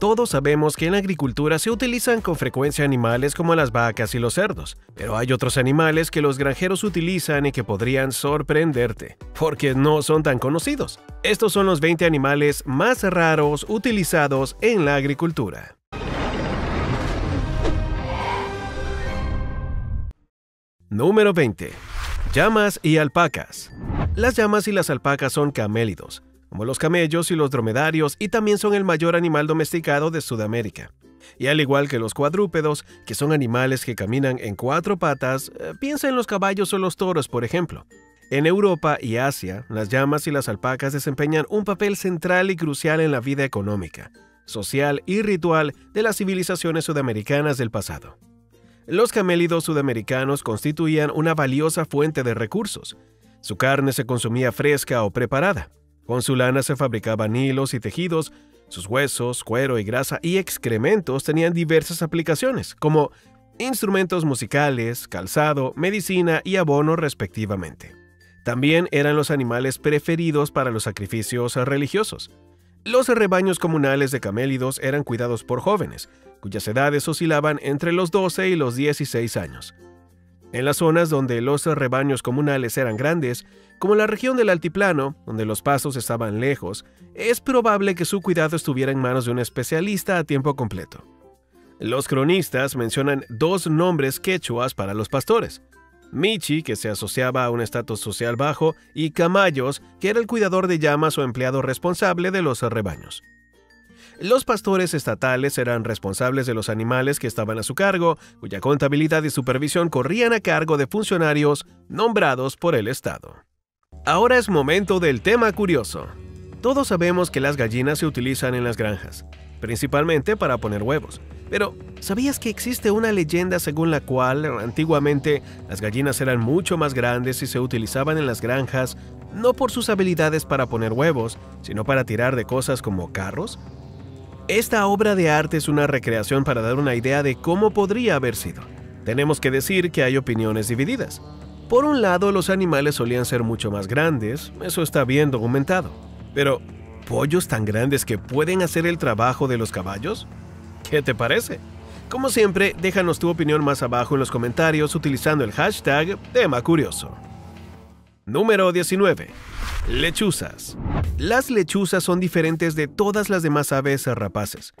Todos sabemos que en la agricultura se utilizan con frecuencia animales como las vacas y los cerdos, pero hay otros animales que los granjeros utilizan y que podrían sorprenderte, porque no son tan conocidos. Estos son los 20 animales más raros utilizados en la agricultura. Número 20. Llamas y alpacas. Las llamas y las alpacas son camélidos, como los camellos y los dromedarios, y también son el mayor animal domesticado de Sudamérica. Y al igual que los cuadrúpedos, que son animales que caminan en cuatro patas, eh, piensa en los caballos o los toros, por ejemplo. En Europa y Asia, las llamas y las alpacas desempeñan un papel central y crucial en la vida económica, social y ritual de las civilizaciones sudamericanas del pasado. Los camélidos sudamericanos constituían una valiosa fuente de recursos. Su carne se consumía fresca o preparada. Con su lana se fabricaban hilos y tejidos, sus huesos, cuero y grasa y excrementos tenían diversas aplicaciones, como instrumentos musicales, calzado, medicina y abono respectivamente. También eran los animales preferidos para los sacrificios religiosos. Los rebaños comunales de camélidos eran cuidados por jóvenes, cuyas edades oscilaban entre los 12 y los 16 años. En las zonas donde los rebaños comunales eran grandes, como la región del altiplano, donde los pasos estaban lejos, es probable que su cuidado estuviera en manos de un especialista a tiempo completo. Los cronistas mencionan dos nombres quechuas para los pastores. Michi, que se asociaba a un estatus social bajo, y Camayos, que era el cuidador de llamas o empleado responsable de los rebaños. Los pastores estatales eran responsables de los animales que estaban a su cargo, cuya contabilidad y supervisión corrían a cargo de funcionarios nombrados por el Estado. Ahora es momento del tema curioso. Todos sabemos que las gallinas se utilizan en las granjas, principalmente para poner huevos. Pero, ¿sabías que existe una leyenda según la cual antiguamente las gallinas eran mucho más grandes y se utilizaban en las granjas no por sus habilidades para poner huevos, sino para tirar de cosas como carros, esta obra de arte es una recreación para dar una idea de cómo podría haber sido. Tenemos que decir que hay opiniones divididas. Por un lado, los animales solían ser mucho más grandes, eso está bien documentado. Pero, ¿pollos tan grandes que pueden hacer el trabajo de los caballos? ¿Qué te parece? Como siempre, déjanos tu opinión más abajo en los comentarios utilizando el hashtag tema curioso. Número 19. Lechuzas. Las lechuzas son diferentes de todas las demás aves rapaces.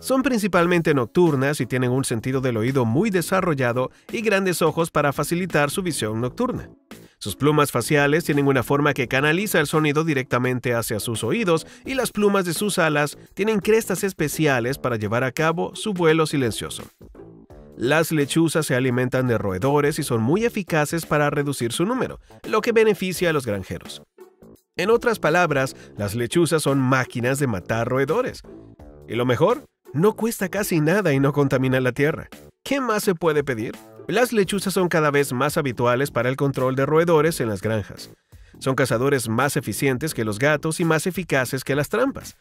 Son principalmente nocturnas y tienen un sentido del oído muy desarrollado y grandes ojos para facilitar su visión nocturna. Sus plumas faciales tienen una forma que canaliza el sonido directamente hacia sus oídos y las plumas de sus alas tienen crestas especiales para llevar a cabo su vuelo silencioso. Las lechuzas se alimentan de roedores y son muy eficaces para reducir su número, lo que beneficia a los granjeros. En otras palabras, las lechuzas son máquinas de matar roedores. Y lo mejor, no cuesta casi nada y no contamina la tierra. ¿Qué más se puede pedir? Las lechuzas son cada vez más habituales para el control de roedores en las granjas. Son cazadores más eficientes que los gatos y más eficaces que las trampas.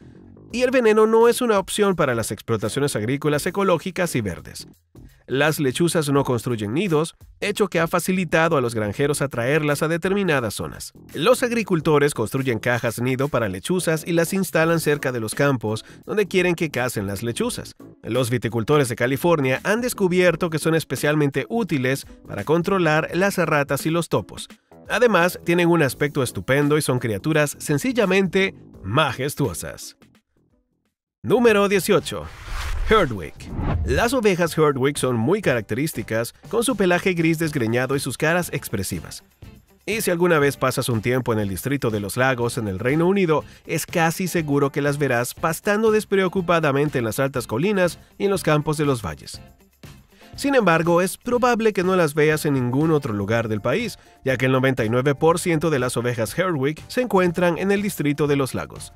Y el veneno no es una opción para las explotaciones agrícolas ecológicas y verdes. Las lechuzas no construyen nidos, hecho que ha facilitado a los granjeros atraerlas a determinadas zonas. Los agricultores construyen cajas nido para lechuzas y las instalan cerca de los campos donde quieren que casen las lechuzas. Los viticultores de California han descubierto que son especialmente útiles para controlar las ratas y los topos. Además, tienen un aspecto estupendo y son criaturas sencillamente majestuosas. Número 18. Herdwick. Las ovejas Herdwick son muy características, con su pelaje gris desgreñado y sus caras expresivas. Y si alguna vez pasas un tiempo en el distrito de los lagos en el Reino Unido, es casi seguro que las verás pastando despreocupadamente en las altas colinas y en los campos de los valles. Sin embargo, es probable que no las veas en ningún otro lugar del país, ya que el 99% de las ovejas Herdwick se encuentran en el distrito de los lagos.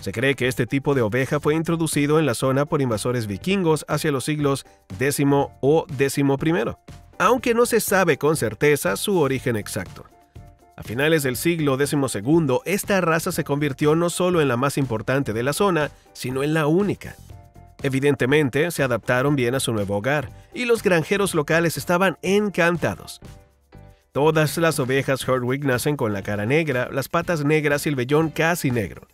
Se cree que este tipo de oveja fue introducido en la zona por invasores vikingos hacia los siglos X o XI, aunque no se sabe con certeza su origen exacto. A finales del siglo XII, esta raza se convirtió no solo en la más importante de la zona, sino en la única. Evidentemente, se adaptaron bien a su nuevo hogar, y los granjeros locales estaban encantados. Todas las ovejas Herdwick nacen con la cara negra, las patas negras y el vellón casi negro.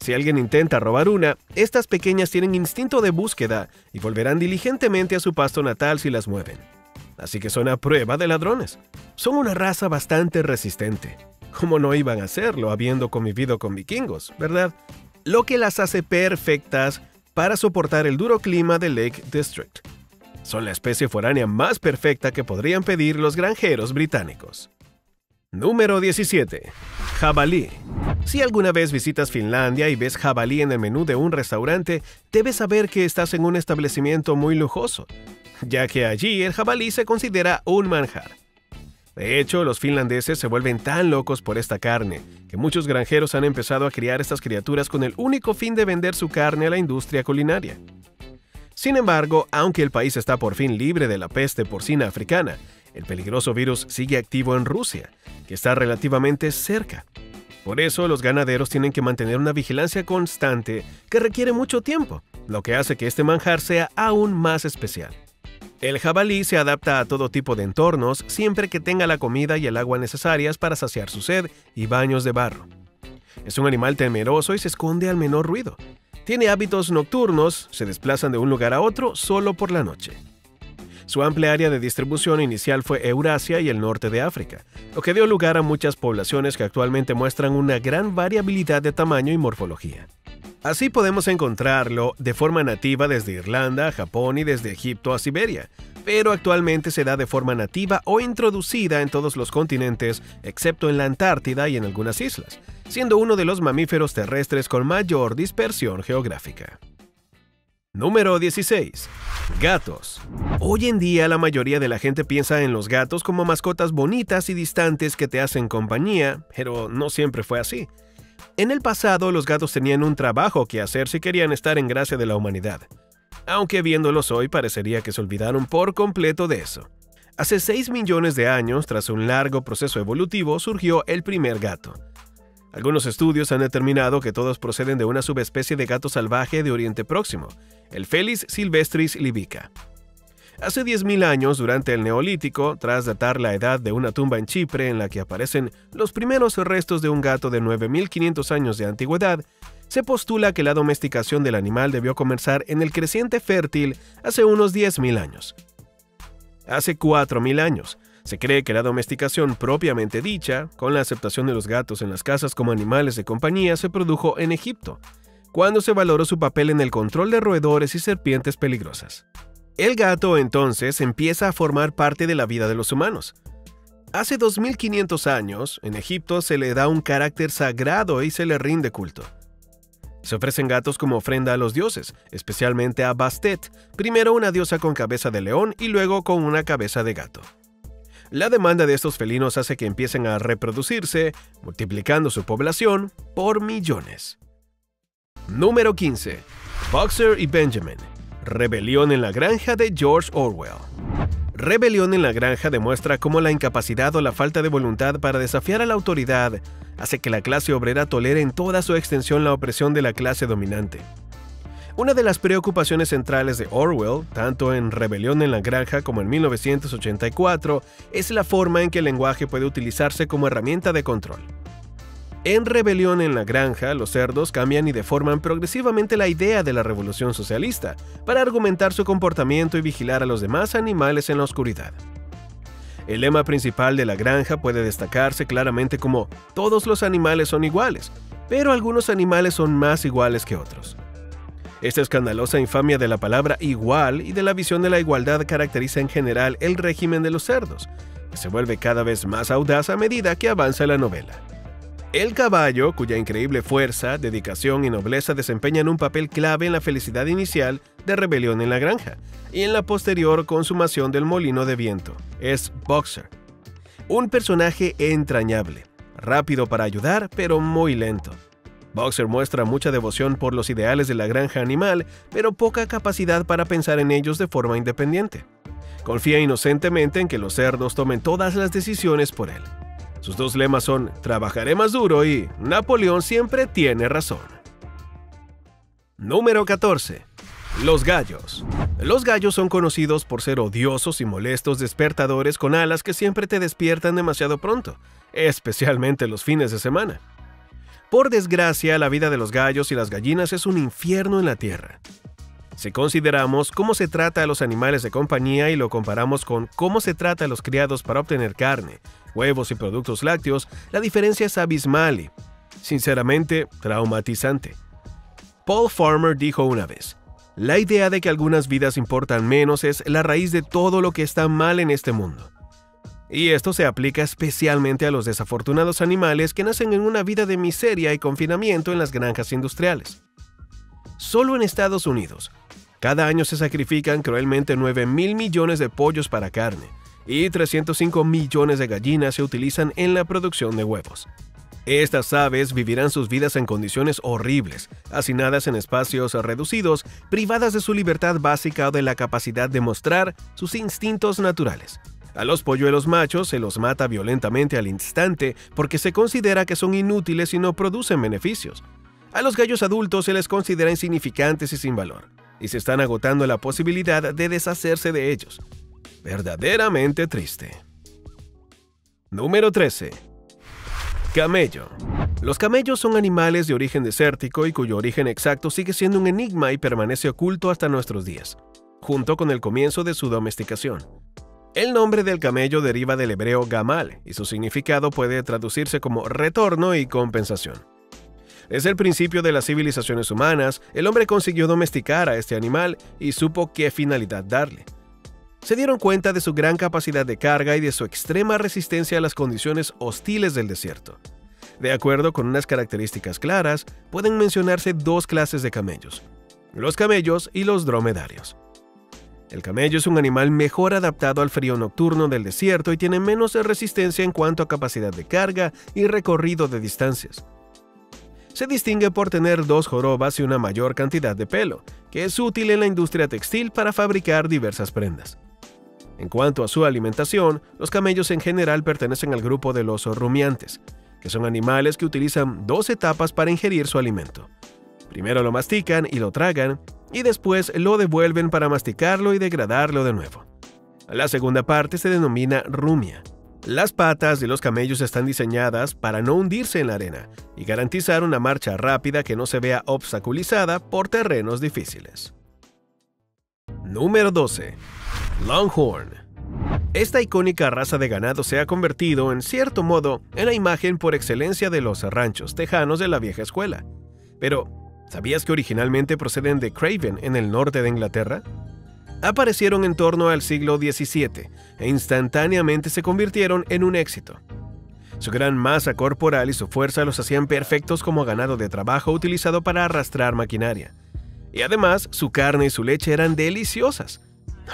Si alguien intenta robar una, estas pequeñas tienen instinto de búsqueda y volverán diligentemente a su pasto natal si las mueven. Así que son a prueba de ladrones. Son una raza bastante resistente. ¿Cómo no iban a hacerlo habiendo convivido con vikingos, verdad? Lo que las hace perfectas para soportar el duro clima del Lake District. Son la especie foránea más perfecta que podrían pedir los granjeros británicos. Número 17. Jabalí. Si alguna vez visitas Finlandia y ves jabalí en el menú de un restaurante, debes saber que estás en un establecimiento muy lujoso, ya que allí el jabalí se considera un manjar. De hecho, los finlandeses se vuelven tan locos por esta carne que muchos granjeros han empezado a criar estas criaturas con el único fin de vender su carne a la industria culinaria. Sin embargo, aunque el país está por fin libre de la peste porcina africana, el peligroso virus sigue activo en Rusia, que está relativamente cerca. Por eso los ganaderos tienen que mantener una vigilancia constante que requiere mucho tiempo, lo que hace que este manjar sea aún más especial. El jabalí se adapta a todo tipo de entornos siempre que tenga la comida y el agua necesarias para saciar su sed y baños de barro. Es un animal temeroso y se esconde al menor ruido. Tiene hábitos nocturnos, se desplazan de un lugar a otro solo por la noche. Su amplia área de distribución inicial fue Eurasia y el norte de África, lo que dio lugar a muchas poblaciones que actualmente muestran una gran variabilidad de tamaño y morfología. Así podemos encontrarlo de forma nativa desde Irlanda, Japón y desde Egipto a Siberia, pero actualmente se da de forma nativa o introducida en todos los continentes, excepto en la Antártida y en algunas islas, siendo uno de los mamíferos terrestres con mayor dispersión geográfica. Número 16. Gatos. Hoy en día la mayoría de la gente piensa en los gatos como mascotas bonitas y distantes que te hacen compañía, pero no siempre fue así. En el pasado los gatos tenían un trabajo que hacer si querían estar en gracia de la humanidad. Aunque viéndolos hoy parecería que se olvidaron por completo de eso. Hace 6 millones de años, tras un largo proceso evolutivo, surgió el primer gato. Algunos estudios han determinado que todos proceden de una subespecie de gato salvaje de Oriente Próximo, el Felis silvestris libica. Hace 10.000 años, durante el Neolítico, tras datar la edad de una tumba en Chipre en la que aparecen los primeros restos de un gato de 9.500 años de antigüedad, se postula que la domesticación del animal debió comenzar en el creciente fértil hace unos 10.000 años. Hace 4.000 años, se cree que la domesticación propiamente dicha, con la aceptación de los gatos en las casas como animales de compañía, se produjo en Egipto, cuando se valoró su papel en el control de roedores y serpientes peligrosas. El gato entonces empieza a formar parte de la vida de los humanos. Hace 2500 años, en Egipto se le da un carácter sagrado y se le rinde culto. Se ofrecen gatos como ofrenda a los dioses, especialmente a Bastet, primero una diosa con cabeza de león y luego con una cabeza de gato. La demanda de estos felinos hace que empiecen a reproducirse, multiplicando su población por millones. Número 15. Boxer y Benjamin. Rebelión en la granja de George Orwell. Rebelión en la granja demuestra cómo la incapacidad o la falta de voluntad para desafiar a la autoridad hace que la clase obrera tolere en toda su extensión la opresión de la clase dominante. Una de las preocupaciones centrales de Orwell, tanto en Rebelión en la Granja como en 1984, es la forma en que el lenguaje puede utilizarse como herramienta de control. En Rebelión en la Granja, los cerdos cambian y deforman progresivamente la idea de la revolución socialista para argumentar su comportamiento y vigilar a los demás animales en la oscuridad. El lema principal de la granja puede destacarse claramente como todos los animales son iguales, pero algunos animales son más iguales que otros. Esta escandalosa infamia de la palabra igual y de la visión de la igualdad caracteriza en general el régimen de los cerdos, que se vuelve cada vez más audaz a medida que avanza la novela. El caballo, cuya increíble fuerza, dedicación y nobleza desempeñan un papel clave en la felicidad inicial de Rebelión en la Granja y en la posterior consumación del molino de viento, es Boxer. Un personaje entrañable, rápido para ayudar, pero muy lento. Boxer muestra mucha devoción por los ideales de la granja animal, pero poca capacidad para pensar en ellos de forma independiente. Confía inocentemente en que los cerdos tomen todas las decisiones por él. Sus dos lemas son Trabajaré más duro y Napoleón siempre tiene razón. Número 14. Los gallos. Los gallos son conocidos por ser odiosos y molestos despertadores con alas que siempre te despiertan demasiado pronto, especialmente los fines de semana. Por desgracia, la vida de los gallos y las gallinas es un infierno en la tierra. Si consideramos cómo se trata a los animales de compañía y lo comparamos con cómo se trata a los criados para obtener carne, huevos y productos lácteos, la diferencia es abismal y, sinceramente, traumatizante. Paul Farmer dijo una vez, la idea de que algunas vidas importan menos es la raíz de todo lo que está mal en este mundo. Y esto se aplica especialmente a los desafortunados animales que nacen en una vida de miseria y confinamiento en las granjas industriales. Solo en Estados Unidos, cada año se sacrifican cruelmente 9 mil millones de pollos para carne y 305 millones de gallinas se utilizan en la producción de huevos. Estas aves vivirán sus vidas en condiciones horribles, hacinadas en espacios reducidos, privadas de su libertad básica o de la capacidad de mostrar sus instintos naturales. A los polluelos machos se los mata violentamente al instante porque se considera que son inútiles y no producen beneficios. A los gallos adultos se les considera insignificantes y sin valor, y se están agotando la posibilidad de deshacerse de ellos. Verdaderamente triste. Número 13 Camello. Los camellos son animales de origen desértico y cuyo origen exacto sigue siendo un enigma y permanece oculto hasta nuestros días, junto con el comienzo de su domesticación. El nombre del camello deriva del hebreo gamal y su significado puede traducirse como retorno y compensación. Desde el principio de las civilizaciones humanas, el hombre consiguió domesticar a este animal y supo qué finalidad darle se dieron cuenta de su gran capacidad de carga y de su extrema resistencia a las condiciones hostiles del desierto. De acuerdo con unas características claras, pueden mencionarse dos clases de camellos, los camellos y los dromedarios. El camello es un animal mejor adaptado al frío nocturno del desierto y tiene menos resistencia en cuanto a capacidad de carga y recorrido de distancias. Se distingue por tener dos jorobas y una mayor cantidad de pelo, que es útil en la industria textil para fabricar diversas prendas. En cuanto a su alimentación, los camellos en general pertenecen al grupo de los rumiantes, que son animales que utilizan dos etapas para ingerir su alimento. Primero lo mastican y lo tragan, y después lo devuelven para masticarlo y degradarlo de nuevo. La segunda parte se denomina rumia. Las patas de los camellos están diseñadas para no hundirse en la arena y garantizar una marcha rápida que no se vea obstaculizada por terrenos difíciles. Número 12. Longhorn. Esta icónica raza de ganado se ha convertido, en cierto modo, en la imagen por excelencia de los ranchos tejanos de la vieja escuela. Pero, ¿sabías que originalmente proceden de Craven, en el norte de Inglaterra? Aparecieron en torno al siglo XVII e instantáneamente se convirtieron en un éxito. Su gran masa corporal y su fuerza los hacían perfectos como ganado de trabajo utilizado para arrastrar maquinaria. Y además, su carne y su leche eran deliciosas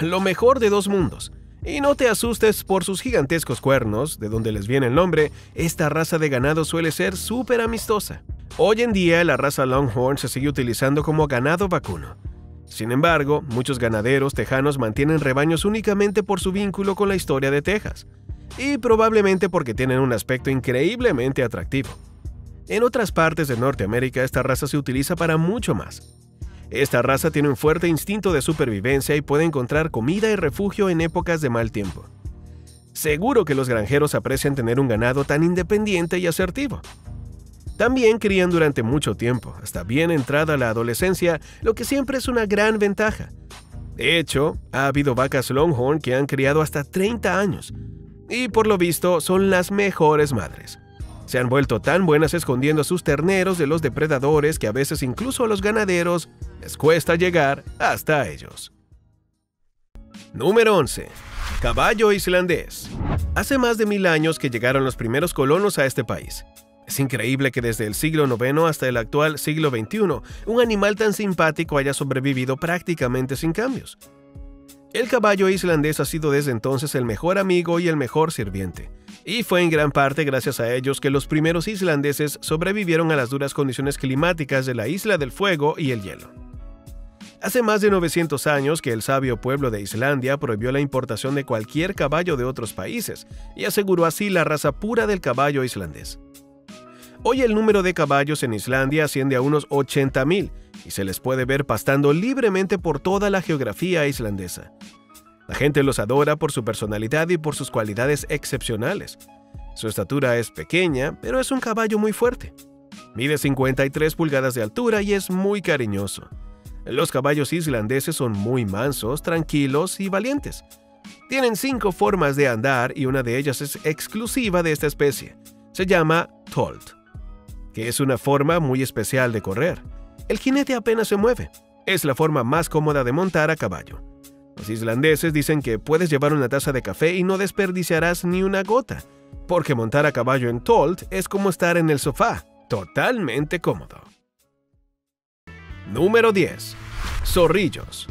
lo mejor de dos mundos. Y no te asustes por sus gigantescos cuernos, de donde les viene el nombre, esta raza de ganado suele ser súper amistosa. Hoy en día la raza Longhorn se sigue utilizando como ganado vacuno. Sin embargo, muchos ganaderos tejanos mantienen rebaños únicamente por su vínculo con la historia de Texas, y probablemente porque tienen un aspecto increíblemente atractivo. En otras partes de Norteamérica esta raza se utiliza para mucho más. Esta raza tiene un fuerte instinto de supervivencia y puede encontrar comida y refugio en épocas de mal tiempo. Seguro que los granjeros aprecian tener un ganado tan independiente y asertivo. También crían durante mucho tiempo, hasta bien entrada la adolescencia, lo que siempre es una gran ventaja. De hecho, ha habido vacas Longhorn que han criado hasta 30 años, y por lo visto son las mejores madres. Se han vuelto tan buenas escondiendo a sus terneros de los depredadores que a veces incluso a los ganaderos les cuesta llegar hasta ellos. Número 11. Caballo islandés. Hace más de mil años que llegaron los primeros colonos a este país. Es increíble que desde el siglo IX hasta el actual siglo XXI, un animal tan simpático haya sobrevivido prácticamente sin cambios. El caballo islandés ha sido desde entonces el mejor amigo y el mejor sirviente y fue en gran parte gracias a ellos que los primeros islandeses sobrevivieron a las duras condiciones climáticas de la isla del fuego y el hielo. Hace más de 900 años que el sabio pueblo de Islandia prohibió la importación de cualquier caballo de otros países y aseguró así la raza pura del caballo islandés. Hoy el número de caballos en Islandia asciende a unos 80.000 y se les puede ver pastando libremente por toda la geografía islandesa. La gente los adora por su personalidad y por sus cualidades excepcionales. Su estatura es pequeña, pero es un caballo muy fuerte. Mide 53 pulgadas de altura y es muy cariñoso. Los caballos islandeses son muy mansos, tranquilos y valientes. Tienen cinco formas de andar y una de ellas es exclusiva de esta especie. Se llama Tolt, que es una forma muy especial de correr. El jinete apenas se mueve. Es la forma más cómoda de montar a caballo. Los islandeses dicen que puedes llevar una taza de café y no desperdiciarás ni una gota, porque montar a caballo en Tolt es como estar en el sofá, totalmente cómodo. Número 10. Zorrillos.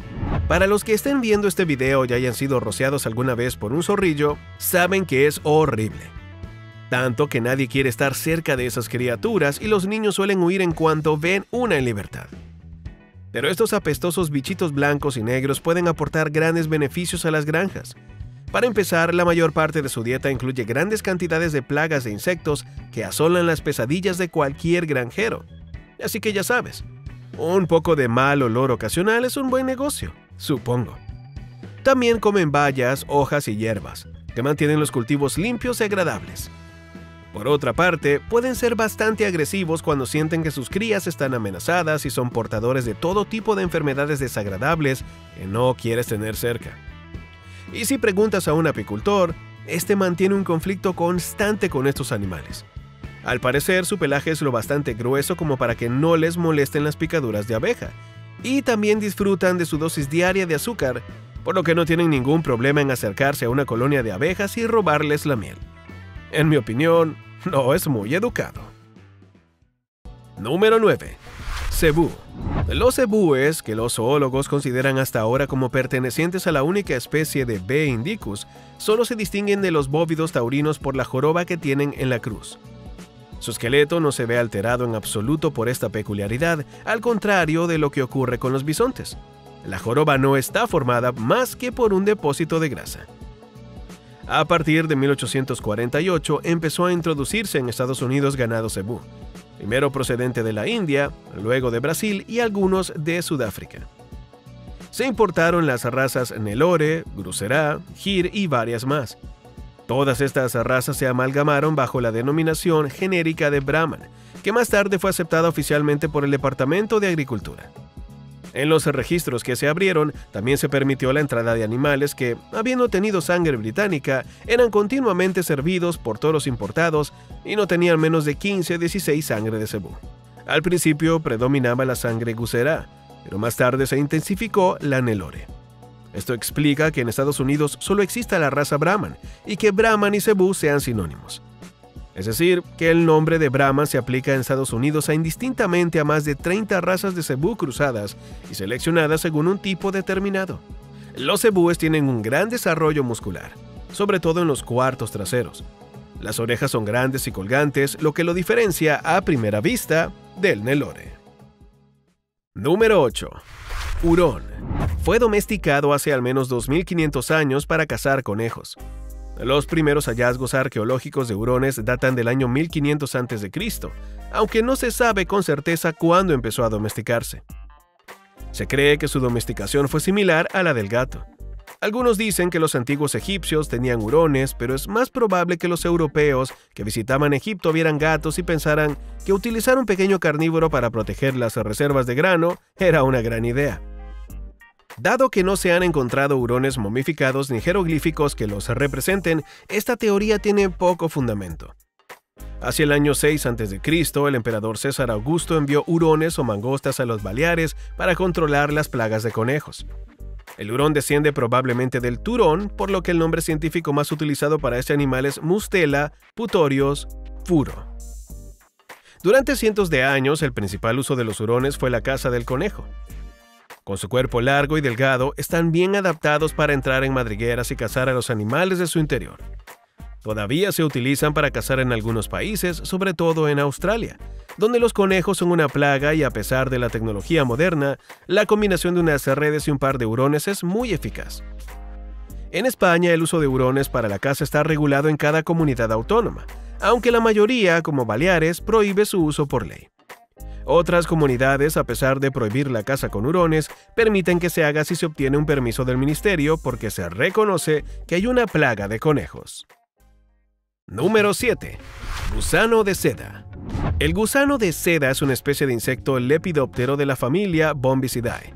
Para los que estén viendo este video y hayan sido rociados alguna vez por un zorrillo, saben que es horrible. Tanto que nadie quiere estar cerca de esas criaturas y los niños suelen huir en cuanto ven una en libertad. Pero estos apestosos bichitos blancos y negros pueden aportar grandes beneficios a las granjas. Para empezar, la mayor parte de su dieta incluye grandes cantidades de plagas de insectos que asolan las pesadillas de cualquier granjero. Así que ya sabes, un poco de mal olor ocasional es un buen negocio, supongo. También comen bayas, hojas y hierbas, que mantienen los cultivos limpios y agradables. Por otra parte, pueden ser bastante agresivos cuando sienten que sus crías están amenazadas y son portadores de todo tipo de enfermedades desagradables que no quieres tener cerca. Y si preguntas a un apicultor, este mantiene un conflicto constante con estos animales. Al parecer, su pelaje es lo bastante grueso como para que no les molesten las picaduras de abeja, y también disfrutan de su dosis diaria de azúcar, por lo que no tienen ningún problema en acercarse a una colonia de abejas y robarles la miel. En mi opinión, no es muy educado. Número 9. Cebú. Los cebúes, que los zoólogos consideran hasta ahora como pertenecientes a la única especie de B. indicus, solo se distinguen de los bóvidos taurinos por la joroba que tienen en la cruz. Su esqueleto no se ve alterado en absoluto por esta peculiaridad, al contrario de lo que ocurre con los bisontes. La joroba no está formada más que por un depósito de grasa. A partir de 1848 empezó a introducirse en Estados Unidos ganado cebú, primero procedente de la India, luego de Brasil y algunos de Sudáfrica. Se importaron las razas Nelore, Grusera, Gir y varias más. Todas estas razas se amalgamaron bajo la denominación genérica de Brahman, que más tarde fue aceptada oficialmente por el Departamento de Agricultura. En los registros que se abrieron, también se permitió la entrada de animales que, habiendo tenido sangre británica, eran continuamente servidos por toros importados y no tenían menos de 15 o 16 sangre de cebú. Al principio predominaba la sangre gusera, pero más tarde se intensificó la Nelore. Esto explica que en Estados Unidos solo exista la raza Brahman y que Brahman y Cebú sean sinónimos. Es decir, que el nombre de Brahman se aplica en Estados Unidos a indistintamente a más de 30 razas de cebú cruzadas y seleccionadas según un tipo determinado. Los cebúes tienen un gran desarrollo muscular, sobre todo en los cuartos traseros. Las orejas son grandes y colgantes, lo que lo diferencia a primera vista del Nelore. Número 8. Hurón. Fue domesticado hace al menos 2500 años para cazar conejos. Los primeros hallazgos arqueológicos de hurones datan del año 1500 a.C., aunque no se sabe con certeza cuándo empezó a domesticarse. Se cree que su domesticación fue similar a la del gato. Algunos dicen que los antiguos egipcios tenían hurones, pero es más probable que los europeos que visitaban Egipto vieran gatos y pensaran que utilizar un pequeño carnívoro para proteger las reservas de grano era una gran idea. Dado que no se han encontrado hurones momificados ni jeroglíficos que los representen, esta teoría tiene poco fundamento. Hacia el año 6 a.C., el emperador César Augusto envió hurones o mangostas a los Baleares para controlar las plagas de conejos. El hurón desciende probablemente del turón, por lo que el nombre científico más utilizado para este animal es Mustela putorios furo. Durante cientos de años, el principal uso de los hurones fue la caza del conejo. Con su cuerpo largo y delgado, están bien adaptados para entrar en madrigueras y cazar a los animales de su interior. Todavía se utilizan para cazar en algunos países, sobre todo en Australia, donde los conejos son una plaga y a pesar de la tecnología moderna, la combinación de unas redes y un par de hurones es muy eficaz. En España el uso de hurones para la caza está regulado en cada comunidad autónoma, aunque la mayoría, como Baleares, prohíbe su uso por ley. Otras comunidades, a pesar de prohibir la caza con hurones, permiten que se haga si se obtiene un permiso del ministerio porque se reconoce que hay una plaga de conejos. Número 7. Gusano de seda. El gusano de seda es una especie de insecto lepidóptero de la familia Bombicidae.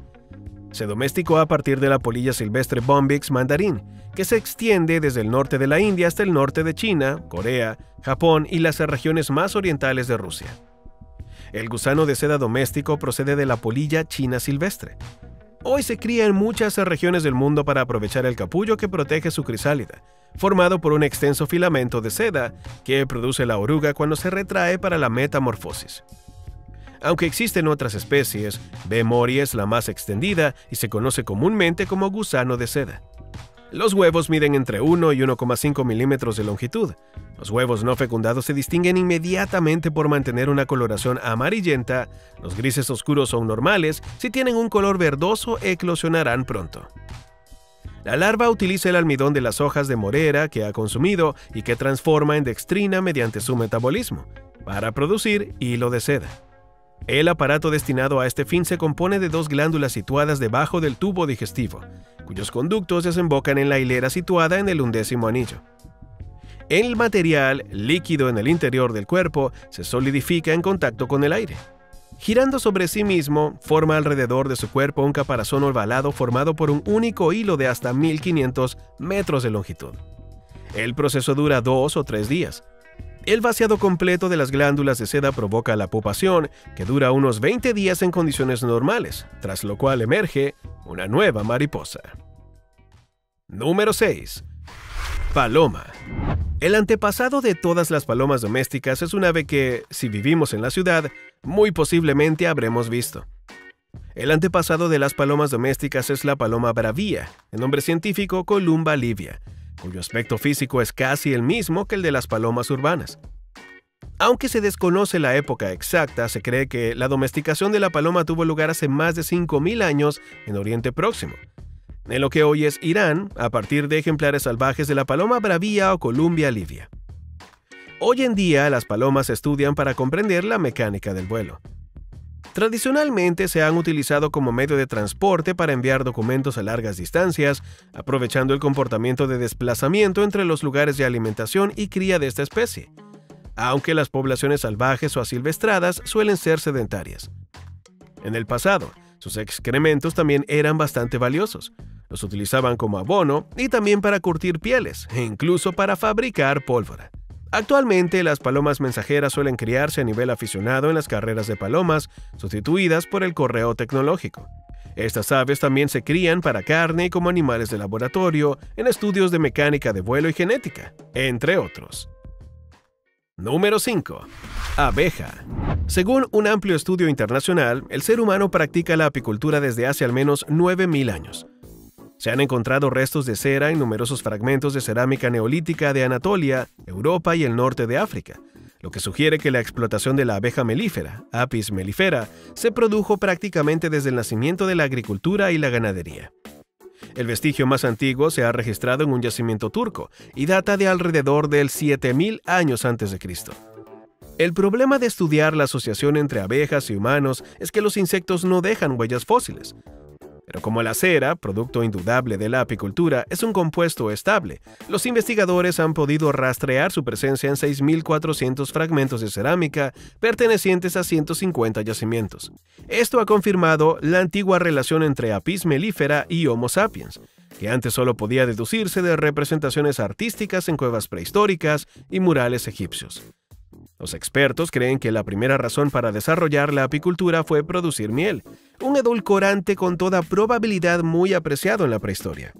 Se domesticó a partir de la polilla silvestre Bombix mandarín, que se extiende desde el norte de la India hasta el norte de China, Corea, Japón y las regiones más orientales de Rusia. El gusano de seda doméstico procede de la polilla china silvestre. Hoy se cría en muchas regiones del mundo para aprovechar el capullo que protege su crisálida, formado por un extenso filamento de seda que produce la oruga cuando se retrae para la metamorfosis. Aunque existen otras especies, B. mori es la más extendida y se conoce comúnmente como gusano de seda. Los huevos miden entre 1 y 1,5 milímetros de longitud. Los huevos no fecundados se distinguen inmediatamente por mantener una coloración amarillenta. Los grises oscuros son normales. Si tienen un color verdoso, eclosionarán pronto. La larva utiliza el almidón de las hojas de morera que ha consumido y que transforma en dextrina mediante su metabolismo, para producir hilo de seda. El aparato destinado a este fin se compone de dos glándulas situadas debajo del tubo digestivo, cuyos conductos desembocan en la hilera situada en el undécimo anillo. El material líquido en el interior del cuerpo se solidifica en contacto con el aire. Girando sobre sí mismo, forma alrededor de su cuerpo un caparazón ovalado formado por un único hilo de hasta 1500 metros de longitud. El proceso dura dos o tres días. El vaciado completo de las glándulas de seda provoca la pupación, que dura unos 20 días en condiciones normales, tras lo cual emerge una nueva mariposa. Número 6. Paloma. El antepasado de todas las palomas domésticas es un ave que, si vivimos en la ciudad, muy posiblemente habremos visto. El antepasado de las palomas domésticas es la paloma bravía, en nombre científico Columba livia, cuyo aspecto físico es casi el mismo que el de las palomas urbanas. Aunque se desconoce la época exacta, se cree que la domesticación de la paloma tuvo lugar hace más de 5.000 años en Oriente Próximo, en lo que hoy es Irán, a partir de ejemplares salvajes de la paloma bravía o Columbia livia. Hoy en día las palomas estudian para comprender la mecánica del vuelo. Tradicionalmente se han utilizado como medio de transporte para enviar documentos a largas distancias, aprovechando el comportamiento de desplazamiento entre los lugares de alimentación y cría de esta especie aunque las poblaciones salvajes o asilvestradas suelen ser sedentarias. En el pasado, sus excrementos también eran bastante valiosos. Los utilizaban como abono y también para curtir pieles e incluso para fabricar pólvora. Actualmente las palomas mensajeras suelen criarse a nivel aficionado en las carreras de palomas, sustituidas por el correo tecnológico. Estas aves también se crían para carne y como animales de laboratorio en estudios de mecánica de vuelo y genética, entre otros. Número 5. Abeja. Según un amplio estudio internacional, el ser humano practica la apicultura desde hace al menos 9.000 años. Se han encontrado restos de cera en numerosos fragmentos de cerámica neolítica de Anatolia, Europa y el norte de África, lo que sugiere que la explotación de la abeja melífera, Apis mellifera, se produjo prácticamente desde el nacimiento de la agricultura y la ganadería. El vestigio más antiguo se ha registrado en un yacimiento turco y data de alrededor del 7000 años antes de Cristo. El problema de estudiar la asociación entre abejas y humanos es que los insectos no dejan huellas fósiles, pero como la cera, producto indudable de la apicultura, es un compuesto estable, los investigadores han podido rastrear su presencia en 6.400 fragmentos de cerámica pertenecientes a 150 yacimientos. Esto ha confirmado la antigua relación entre Apis mellifera y Homo sapiens, que antes solo podía deducirse de representaciones artísticas en cuevas prehistóricas y murales egipcios. Los expertos creen que la primera razón para desarrollar la apicultura fue producir miel, un edulcorante con toda probabilidad muy apreciado en la prehistoria.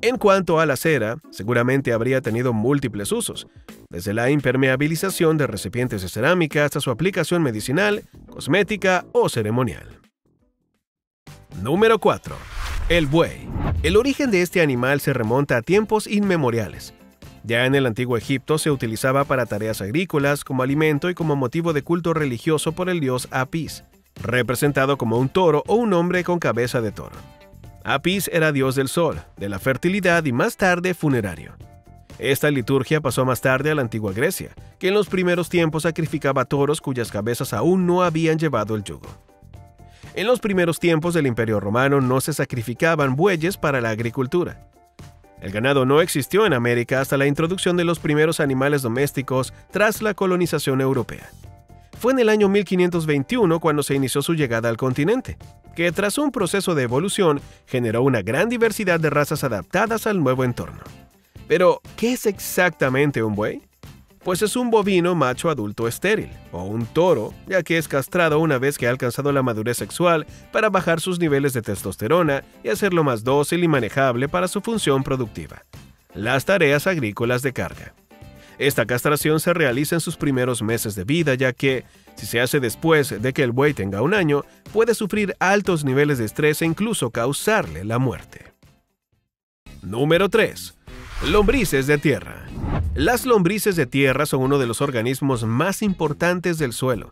En cuanto a la cera, seguramente habría tenido múltiples usos, desde la impermeabilización de recipientes de cerámica hasta su aplicación medicinal, cosmética o ceremonial. Número 4. El buey. El origen de este animal se remonta a tiempos inmemoriales. Ya en el antiguo Egipto se utilizaba para tareas agrícolas, como alimento y como motivo de culto religioso por el dios Apis, representado como un toro o un hombre con cabeza de toro. Apis era dios del sol, de la fertilidad y más tarde funerario. Esta liturgia pasó más tarde a la antigua Grecia, que en los primeros tiempos sacrificaba toros cuyas cabezas aún no habían llevado el yugo. En los primeros tiempos del Imperio Romano no se sacrificaban bueyes para la agricultura. El ganado no existió en América hasta la introducción de los primeros animales domésticos tras la colonización europea. Fue en el año 1521 cuando se inició su llegada al continente, que tras un proceso de evolución generó una gran diversidad de razas adaptadas al nuevo entorno. Pero, ¿qué es exactamente un buey? Pues es un bovino macho adulto estéril, o un toro, ya que es castrado una vez que ha alcanzado la madurez sexual para bajar sus niveles de testosterona y hacerlo más dócil y manejable para su función productiva. Las tareas agrícolas de carga. Esta castración se realiza en sus primeros meses de vida, ya que, si se hace después de que el buey tenga un año, puede sufrir altos niveles de estrés e incluso causarle la muerte. Número 3. Lombrices de tierra. Las lombrices de tierra son uno de los organismos más importantes del suelo,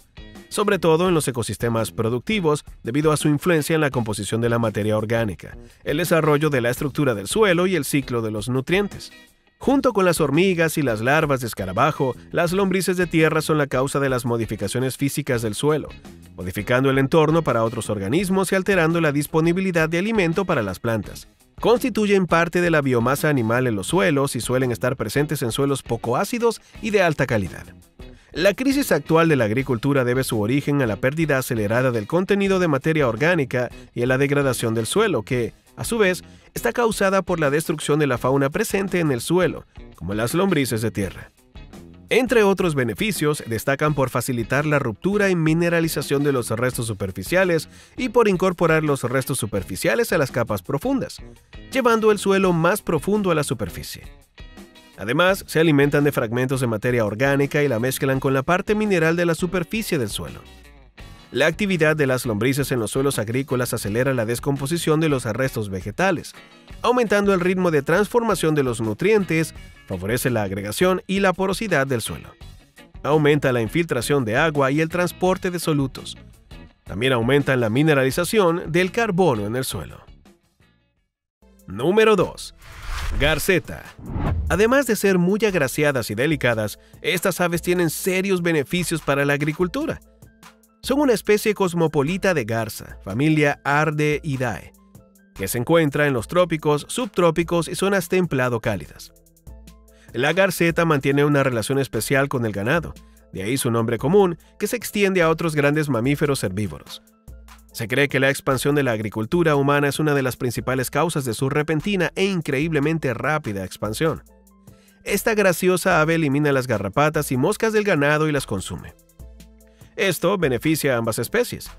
sobre todo en los ecosistemas productivos debido a su influencia en la composición de la materia orgánica, el desarrollo de la estructura del suelo y el ciclo de los nutrientes. Junto con las hormigas y las larvas de escarabajo, las lombrices de tierra son la causa de las modificaciones físicas del suelo, modificando el entorno para otros organismos y alterando la disponibilidad de alimento para las plantas. Constituyen parte de la biomasa animal en los suelos y suelen estar presentes en suelos poco ácidos y de alta calidad. La crisis actual de la agricultura debe su origen a la pérdida acelerada del contenido de materia orgánica y a la degradación del suelo, que, a su vez, está causada por la destrucción de la fauna presente en el suelo, como las lombrices de tierra. Entre otros beneficios, destacan por facilitar la ruptura y mineralización de los restos superficiales y por incorporar los restos superficiales a las capas profundas, llevando el suelo más profundo a la superficie. Además, se alimentan de fragmentos de materia orgánica y la mezclan con la parte mineral de la superficie del suelo. La actividad de las lombrices en los suelos agrícolas acelera la descomposición de los restos vegetales, aumentando el ritmo de transformación de los nutrientes, favorece la agregación y la porosidad del suelo. Aumenta la infiltración de agua y el transporte de solutos. También aumenta la mineralización del carbono en el suelo. Número 2. Garceta. Además de ser muy agraciadas y delicadas, estas aves tienen serios beneficios para la agricultura. Son una especie cosmopolita de garza, familia Ardeidae, que se encuentra en los trópicos, subtrópicos y zonas templado cálidas. La garceta mantiene una relación especial con el ganado, de ahí su nombre común, que se extiende a otros grandes mamíferos herbívoros. Se cree que la expansión de la agricultura humana es una de las principales causas de su repentina e increíblemente rápida expansión. Esta graciosa ave elimina las garrapatas y moscas del ganado y las consume. Esto beneficia a ambas especies.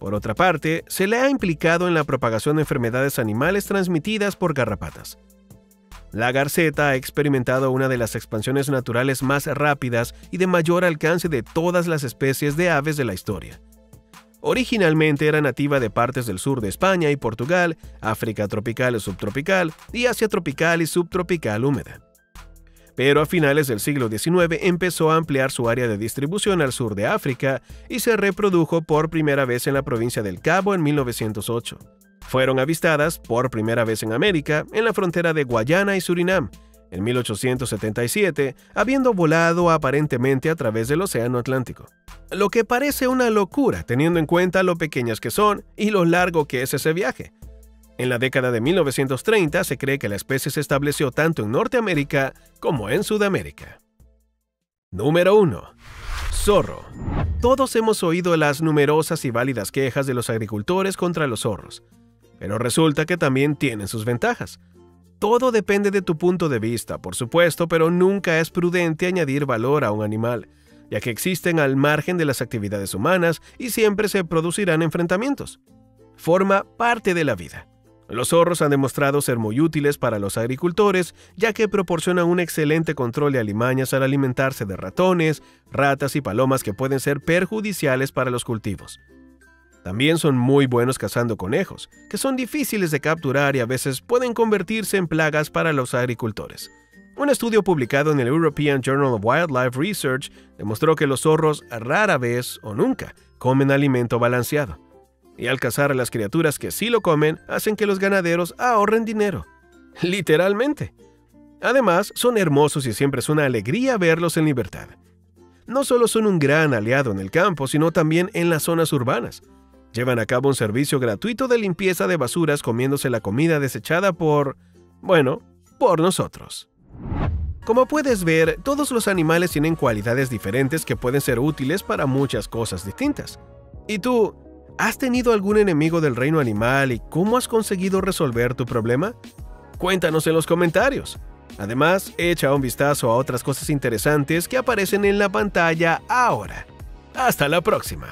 Por otra parte, se le ha implicado en la propagación de enfermedades animales transmitidas por garrapatas. La garceta ha experimentado una de las expansiones naturales más rápidas y de mayor alcance de todas las especies de aves de la historia. Originalmente era nativa de partes del sur de España y Portugal, África tropical y subtropical y Asia tropical y subtropical húmeda pero a finales del siglo XIX empezó a ampliar su área de distribución al sur de África y se reprodujo por primera vez en la provincia del Cabo en 1908. Fueron avistadas por primera vez en América, en la frontera de Guayana y Surinam, en 1877, habiendo volado aparentemente a través del Océano Atlántico. Lo que parece una locura teniendo en cuenta lo pequeñas que son y lo largo que es ese viaje, en la década de 1930 se cree que la especie se estableció tanto en Norteamérica como en Sudamérica. Número 1. Zorro. Todos hemos oído las numerosas y válidas quejas de los agricultores contra los zorros, pero resulta que también tienen sus ventajas. Todo depende de tu punto de vista, por supuesto, pero nunca es prudente añadir valor a un animal, ya que existen al margen de las actividades humanas y siempre se producirán enfrentamientos. Forma parte de la vida. Los zorros han demostrado ser muy útiles para los agricultores, ya que proporcionan un excelente control de alimañas al alimentarse de ratones, ratas y palomas que pueden ser perjudiciales para los cultivos. También son muy buenos cazando conejos, que son difíciles de capturar y a veces pueden convertirse en plagas para los agricultores. Un estudio publicado en el European Journal of Wildlife Research demostró que los zorros rara vez o nunca comen alimento balanceado y al cazar a las criaturas que sí lo comen, hacen que los ganaderos ahorren dinero. Literalmente. Además, son hermosos y siempre es una alegría verlos en libertad. No solo son un gran aliado en el campo, sino también en las zonas urbanas. Llevan a cabo un servicio gratuito de limpieza de basuras comiéndose la comida desechada por, bueno, por nosotros. Como puedes ver, todos los animales tienen cualidades diferentes que pueden ser útiles para muchas cosas distintas. ¿Y tú, has tenido algún enemigo del reino animal y cómo has conseguido resolver tu problema? Cuéntanos en los comentarios. Además, echa un vistazo a otras cosas interesantes que aparecen en la pantalla ahora. Hasta la próxima.